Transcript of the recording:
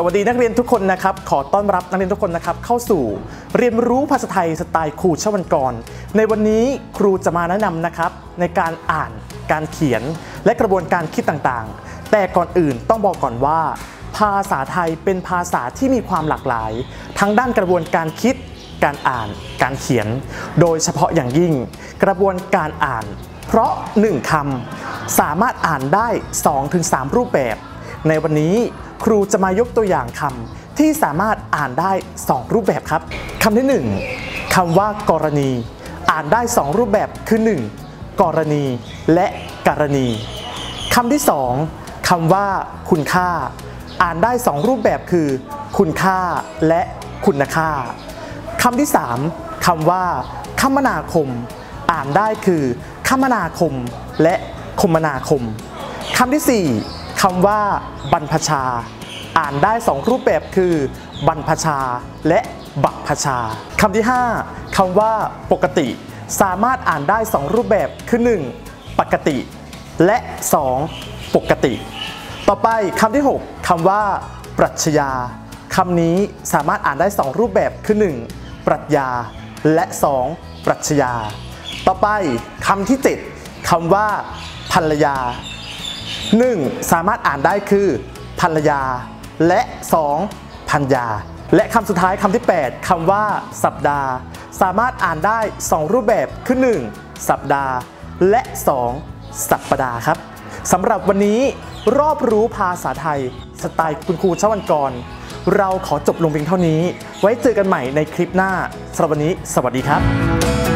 สวัสดีนักเรียนทุกคนนะครับ ขอต้อนรับนักเรียนทุกคนนะครับ เข้าสู่เรียนรู้ภาษาไทยสไตล์ครูชวันกร ในวันนี้ครูจะมาแนะนำนะครับ ในการอ่านการเขียนและกระบวนการคิดต่างๆ แต่ก่อนอื่นต้องบอกก่อนว่า ภาษาไทยเป็นภาษาที่มีความหลากหลาย ทั้งด้านกระบวนการคิด การอ่าน การเขียน โดยเฉพาะอย่างยิ่ง กระบวนการอ่าน เพราะ 1คำสามารถอ่านได้ 2-3 รูปแบบ ในวันนี้ครูจะมายกตัวอย่างคำที่สามารถอ่านได้ 2 รูปแบบครับคำที่ 1คำว่ากรณี อ่านได้ 2 รูปแบบคือ 1. กรณี และกรณีคำที่ 2คำว่าคุณค่า อ่านได้ 2 รูปแบบคือ คุณค่าและคุณค่าคำที่ 3คำว่า คมนาคม อ่านได้คือ คมนาคม และคมนาคมคำที่ 4 คำว่า บรรพชา อ่านได้2รูปแบบคือ บรรพชาและบัพพชาคำที่ 5คำว่าปกติ สามารถอ่านได้ 2 รูปแบบคือ 1. ปกติ และ 2. ปกติ ต่อไปคำที่ 6คำว่า ปรัชญาคำนี้สามารถอ่านได้ 2 รูปแบบคือ 1. ปรัชญา และ 2. ปรัชญา ต่อไปคำที่ 7คำว่าภรรยา 1. สามารถอ่านได้คือภรรยา และ 2. พันยา และคำสุดท้ายคำที่ 8คำว่า สัปดาห์ สามารถอ่านได้ 2 รูปแบบคือ 1. สัปดาห์ และ 2. สัปดาห์ครับสำหรับวันนี้รอบรู้ภาษาไทย สไตล์คุณครูชวันกร เราขอจบลงเพียงเท่านี้ ไว้เจอกันใหม่ในคลิปหน้าสำหรับวันนี้ สวัสดีครับ